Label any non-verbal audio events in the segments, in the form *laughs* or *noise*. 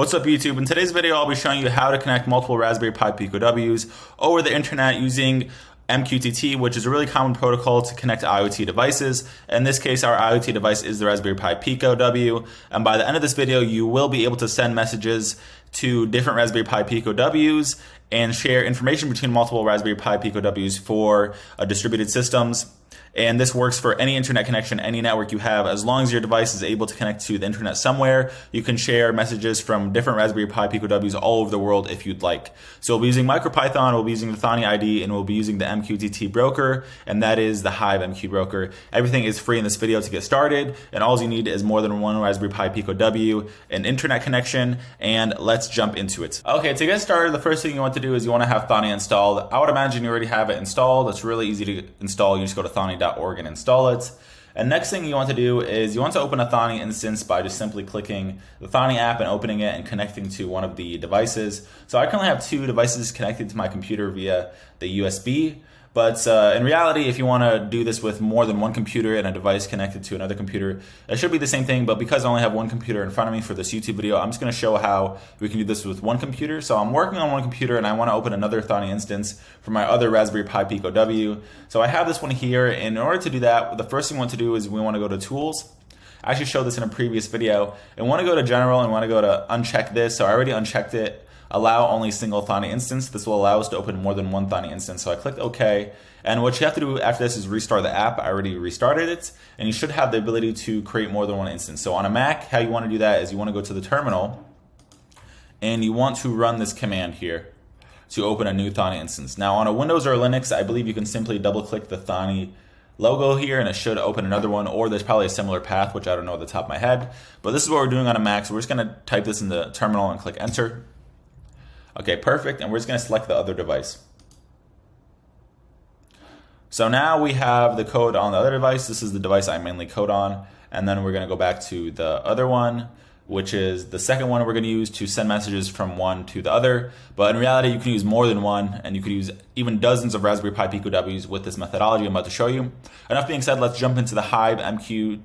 What's up YouTube? In today's video I'll be showing you how to connect multiple Raspberry Pi Pico Ws over the internet using MQTT, which is a really common protocol to connect IoT devices. In this case, our IoT device is the Raspberry Pi Pico W. And by the end of this video, you will be able to send messages to different Raspberry Pi Pico Ws and share information between multiple Raspberry Pi Pico Ws for uh, distributed systems. And this works for any internet connection, any network you have. As long as your device is able to connect to the internet somewhere, you can share messages from different Raspberry Pi Pico Ws all over the world if you'd like. So we'll be using MicroPython, we'll be using the Thonny ID, and we'll be using the MQTT broker, and that is the Hive MQ broker. Everything is free in this video to get started, and all you need is more than one Raspberry Pi Pico W, an internet connection, and let's jump into it. Okay, to get started, the first thing you want to do is you want to have Thonny installed. I would imagine you already have it installed. It's really easy to install. You just go to Thonny and install it. And next thing you want to do is you want to open a Thonny instance by just simply clicking the Thonny app and opening it and connecting to one of the devices. So I currently have two devices connected to my computer via the USB. But uh, in reality, if you want to do this with more than one computer and a device connected to another computer, it should be the same thing. But because I only have one computer in front of me for this YouTube video, I'm just going to show how we can do this with one computer. So I'm working on one computer and I want to open another Thonny instance for my other Raspberry Pi Pico W. So I have this one here. And in order to do that, the first thing we want to do is we want to go to Tools. I actually showed this in a previous video. And want to go to General and want to go to Uncheck this. So I already unchecked it allow only single Thonny instance. This will allow us to open more than one Thonny instance. So I clicked OK. And what you have to do after this is restart the app. I already restarted it. And you should have the ability to create more than one instance. So on a Mac, how you want to do that is you want to go to the terminal and you want to run this command here to open a new Thonny instance. Now on a Windows or Linux, I believe you can simply double click the Thonny logo here and it should open another one or there's probably a similar path which I don't know at the top of my head but this is what we're doing on a Mac so we're just going to type this in the terminal and click enter Okay, perfect. And we're just going to select the other device. So now we have the code on the other device. This is the device I mainly code on. And then we're going to go back to the other one, which is the second one we're going to use to send messages from one to the other. But in reality, you can use more than one, and you could use even dozens of Raspberry Pi Pico Ws with this methodology I'm about to show you. Enough being said, let's jump into the Hive MQ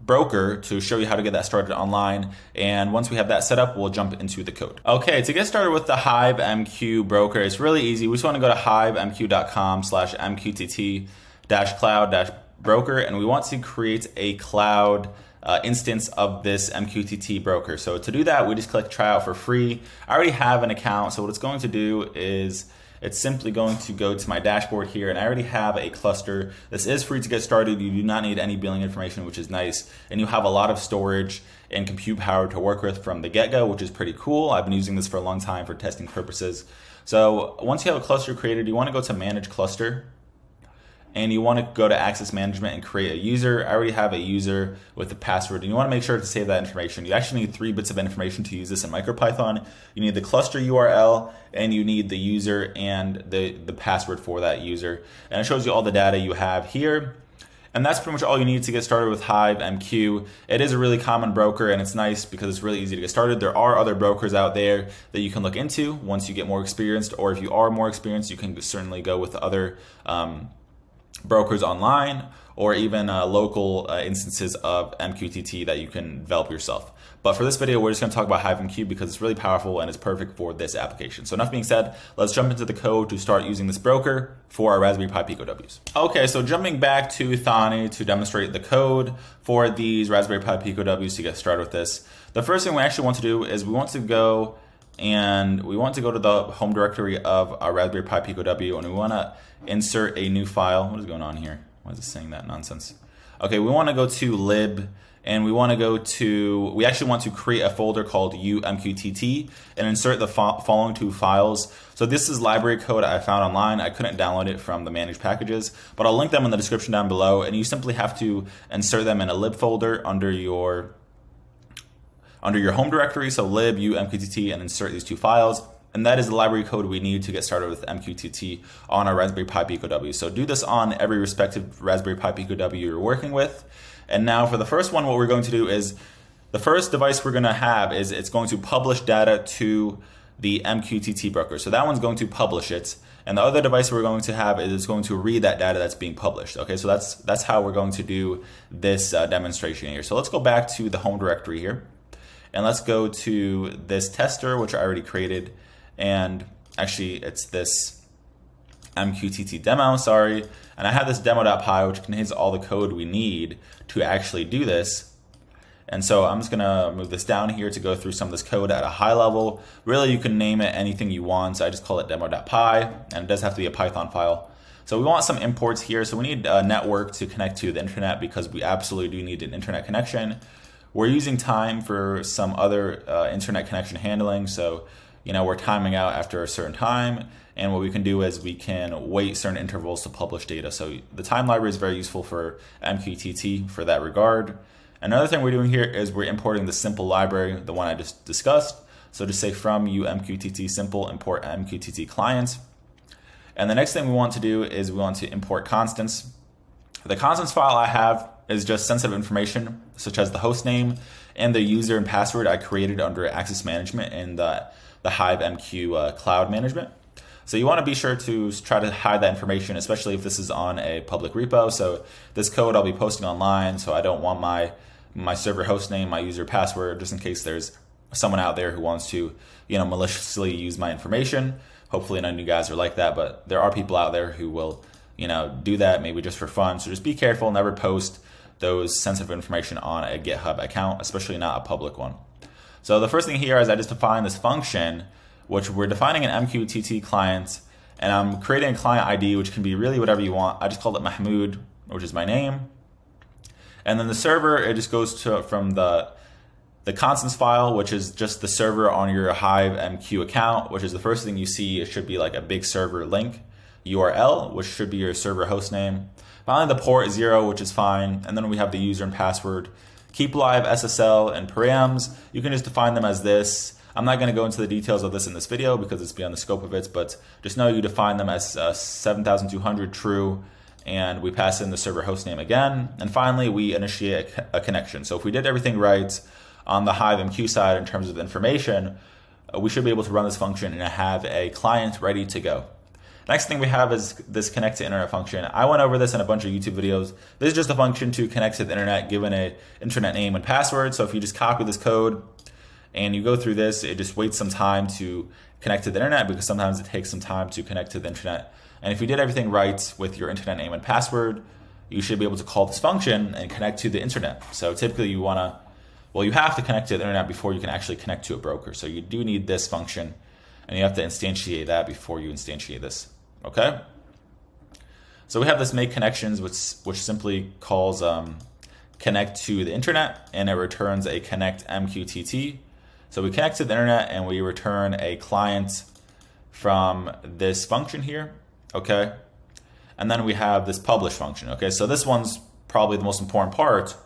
broker to show you how to get that started online. And once we have that set up, we'll jump into the code. Okay, to get started with the Hive MQ broker, it's really easy. We just want to go to hivemq.com slash mqtt dash cloud dash broker, and we want to create a cloud uh, instance of this MQTT broker. So to do that, we just click try out for free. I already have an account, so what it's going to do is it's simply going to go to my dashboard here and I already have a cluster. This is free to get started. You do not need any billing information, which is nice. And you have a lot of storage and compute power to work with from the get-go, which is pretty cool. I've been using this for a long time for testing purposes. So once you have a cluster created, you want to go to manage cluster and you want to go to access management and create a user. I already have a user with a password, and you want to make sure to save that information. You actually need three bits of information to use this in MicroPython. You need the cluster URL, and you need the user and the, the password for that user. And it shows you all the data you have here. And that's pretty much all you need to get started with Hive MQ. It is a really common broker and it's nice because it's really easy to get started. There are other brokers out there that you can look into once you get more experienced, or if you are more experienced, you can certainly go with other um, brokers online or even uh, local uh, instances of MQTT that you can develop yourself. But for this video, we're just going to talk about HiveMQ because it's really powerful and it's perfect for this application. So enough being said, let's jump into the code to start using this broker for our Raspberry Pi Pico Ws. Okay, so jumping back to Thonny to demonstrate the code for these Raspberry Pi Pico Ws to get started with this. The first thing we actually want to do is we want to go and we want to go to the home directory of our Raspberry Pi Pico W and we want to insert a new file. What is going on here? Why is it saying that nonsense? Okay, we want to go to lib and we want to go to, we actually want to create a folder called umqtt and insert the fo following two files. So this is library code I found online. I couldn't download it from the managed packages, but I'll link them in the description down below and you simply have to insert them in a lib folder under your under your home directory, so lib, u, mqtt, and insert these two files. And that is the library code we need to get started with MQTT on our Raspberry Pi Pico W. So do this on every respective Raspberry Pi Pico W you're working with. And now for the first one, what we're going to do is the first device we're going to have is it's going to publish data to the MQTT broker. So that one's going to publish it. And the other device we're going to have is it's going to read that data that's being published. Okay, so that's that's how we're going to do this uh, demonstration here. So let's go back to the home directory here. And let's go to this tester, which I already created. And actually it's this MQTT demo, sorry. And I have this demo.py, which contains all the code we need to actually do this. And so I'm just gonna move this down here to go through some of this code at a high level. Really, you can name it anything you want. So I just call it demo.py, and it does have to be a Python file. So we want some imports here. So we need a network to connect to the internet because we absolutely do need an internet connection. We're using time for some other uh, internet connection handling. So, you know, we're timing out after a certain time. And what we can do is we can wait certain intervals to publish data. So the time library is very useful for MQTT for that regard. Another thing we're doing here is we're importing the simple library, the one I just discussed. So just say from umqtt simple import MQTT clients. And the next thing we want to do is we want to import constants. The constants file I have is just sensitive information such as the host name and the user and password I created under access management in the, the Hive MQ uh, cloud management. So you want to be sure to try to hide that information, especially if this is on a public repo. So this code I'll be posting online, so I don't want my my server host name, my user password, just in case there's someone out there who wants to, you know, maliciously use my information. Hopefully none of you guys are like that, but there are people out there who will, you know, do that maybe just for fun. So just be careful, never post those sensitive information on a GitHub account, especially not a public one. So the first thing here is I just define this function, which we're defining an MQTT client, and I'm creating a client ID, which can be really whatever you want. I just called it Mahmoud, which is my name. And then the server, it just goes to from the the constants file, which is just the server on your Hive MQ account, which is the first thing you see. It should be like a big server link URL, which should be your server host name. Finally, the port is zero, which is fine. And then we have the user and password. Keepalive SSL and params. You can just define them as this. I'm not going to go into the details of this in this video because it's beyond the scope of it, but just know you define them as uh, 7200 true and we pass in the server host name again. And finally, we initiate a, connection. So if we did everything right on the Hive MQ side in terms of information, uh, we should be able to run this function and have a client ready to go. Next thing we have is this connect to internet function. I went over this in a bunch of YouTube videos. This is just a function to connect to the internet given a internet name and password. So if you just copy this code and you go through this, it just waits some time to connect to the internet because sometimes it takes some time to connect to the internet and if you did everything right with your internet name and password, you should be able to call this function and connect to the internet. So typically you want to, well, you have to connect to the internet before you can actually connect to a broker. So you do need this function and you have to instantiate that before you instantiate this. Okay? So we have this make connections, which, which simply calls um, connect to the internet and it returns a connect MQTT. So we connect to the internet and we return a client from this function here okay? And then we have this publish function, okay? So this one's probably the most important part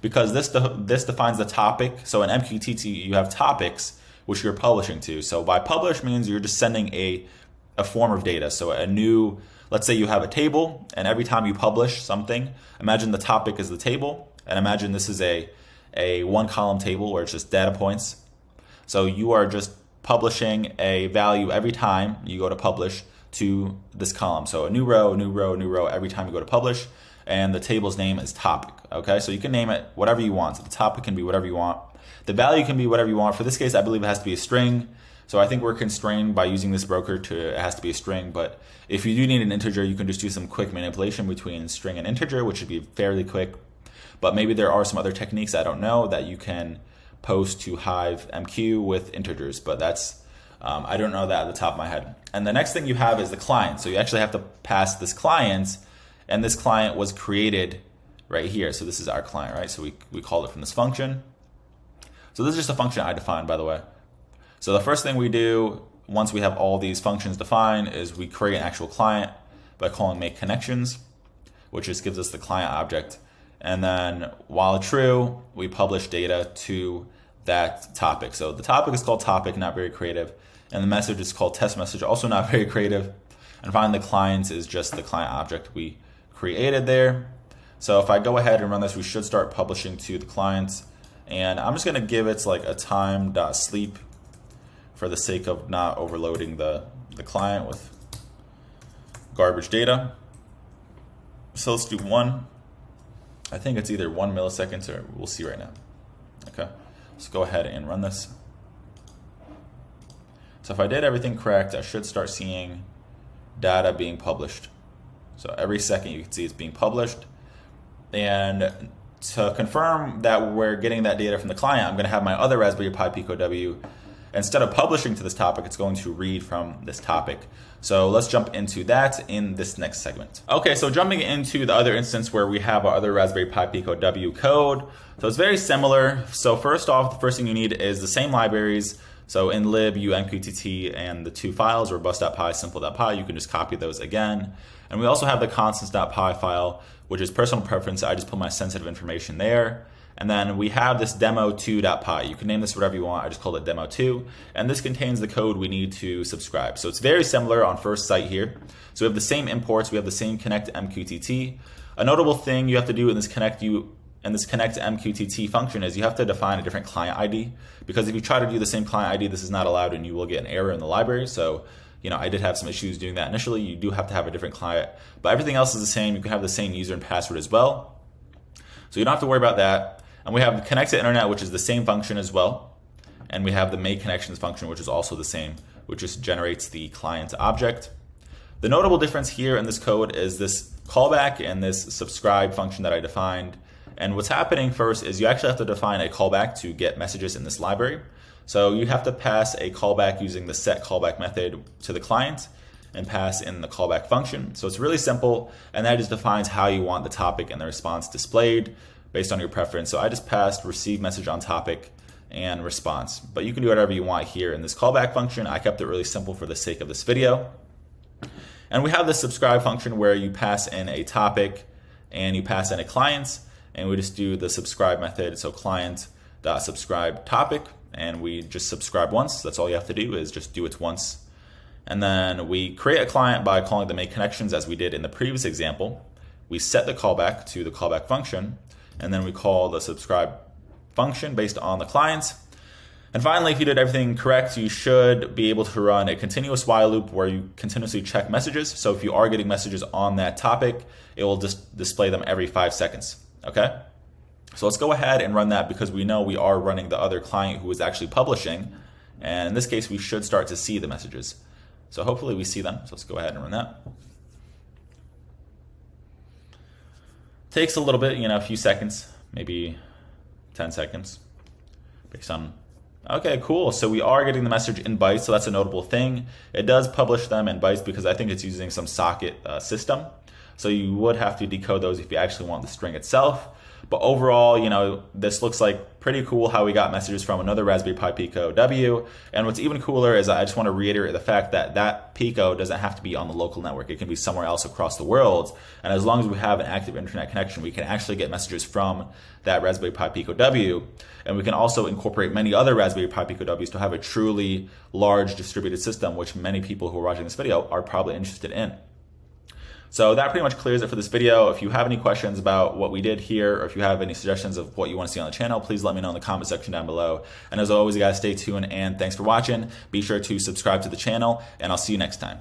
because this, de this defines the topic. So in MQTT, you have topics which you're publishing to. So by publish means you're just sending a, a form of data. So a new, let's say you have a table and every time you publish something, imagine the topic is the table and imagine this is a, a one column table where it's just data points. So you are just publishing a value every time you go to publish to this column. So a new row, a new row, a new row every time you go to publish. And the table's name is topic. Okay, so you can name it whatever you want. So the topic can be whatever you want. The value can be whatever you want. For this case, I believe it has to be a string. So I think we're constrained by using this broker to it has to be a string. But if you do need an integer, you can just do some quick manipulation between string and integer, which should be fairly quick. But maybe there are some other techniques I don't know that you can post to Hive MQ with integers. But that's um, I don't know that at the top of my head. And the next thing you have is the client. So you actually have to pass this client, and this client was created right here. So this is our client, right? So we, we called it from this function. So this is just a function I defined, by the way. So the first thing we do once we have all these functions defined is we create an actual client by calling make connections, which just gives us the client object. And then while true, we publish data to that topic. So the topic is called topic, not very creative and the message is called test message, also not *laughs* very creative. And finally, the clients is just the client object we created there. So if I go ahead and run this, we should start publishing to the clients. And I'm just gonna give it like a time.sleep for the sake of not overloading the, the client with garbage data. So let's do one. I think it's either one milliseconds or we'll see right now. Okay. Let's go ahead and run this. So if I did everything correct, I should start seeing data being published. So every second you can see it's being published. And to confirm that we're getting that data from the client, I'm going to have my other Raspberry Pi Pico W. Instead of publishing to this topic, it's going to read from this topic. So let's jump into that in this next segment. Okay, so jumping into the other instance where we have our other Raspberry Pi Pico W code. So it's very similar. So first off, the first thing you need is the same libraries so in lib, you umqtt, and the two files, robust.py, simple.py, you can just copy those again. And we also have the constants.py file, which is personal preference. I just put my sensitive information there. And then we have this demo2.py. You can name this whatever you want. I just called it demo2. And this contains the code we need to subscribe. So it's very similar on first sight here. So we have the same imports. We have the same connect MQTT. A notable thing you have to do in this connect you and this connect MQTT function is you have to define a different client ID because if you try to do the same client ID, this is not allowed and you will get an error in the library. So, you know, I did have some issues doing that initially. You do have to have a different client, but everything else is the same. You can have the same user and password as well. So you don't have to worry about that. And we have connect to internet, which is the same function as well. And we have the make connections function, which is also the same, which just generates the client object. The notable difference here in this code is this callback and this subscribe function that I defined and what's happening first is you actually have to define a callback to get messages in this library. So you have to pass a callback using the set callback method to the client and pass in the callback function. So it's really simple, and that just defines how you want the topic and the response displayed based on your preference. So I just passed receive message on topic and response, but you can do whatever you want here in this callback function. I kept it really simple for the sake of this video. And we have the subscribe function where you pass in a topic and you pass in a client and we just do the subscribe method. So client dot subscribe topic, and we just subscribe once. That's all you have to do is just do it once. And then we create a client by calling the make connections as we did in the previous example. We set the callback to the callback function, and then we call the subscribe function based on the clients. And finally, if you did everything correct, you should be able to run a continuous while loop where you continuously check messages. So if you are getting messages on that topic, it will just display them every five seconds. Okay? So let's go ahead and run that because we know we are running the other client who is actually publishing. And in this case, we should start to see the messages. So hopefully we see them. So let's go ahead and run that. Takes a little bit, you know, a few seconds, maybe 10 seconds based on Okay, cool. So we are getting the message in bytes, so that's a notable thing. It does publish them in bytes because I think it's using some socket uh, system. So you would have to decode those if you actually want the string itself. But overall, you know, this looks like pretty cool how we got messages from another Raspberry Pi Pico W. And what's even cooler is I just want to reiterate the fact that that Pico doesn't have to be on the local network. It can be somewhere else across the world. And as long as we have an active internet connection, we can actually get messages from that Raspberry Pi Pico W. And we can also incorporate many other Raspberry Pi Pico Ws to have a truly large distributed system, which many people who are watching this video are probably interested in. So that pretty much clears it for this video. If you have any questions about what we did here, or if you have any suggestions of what you want to see on the channel, please let me know in the comment section down below. And as always, you guys stay tuned and thanks for watching. Be sure to subscribe to the channel and I'll see you next time.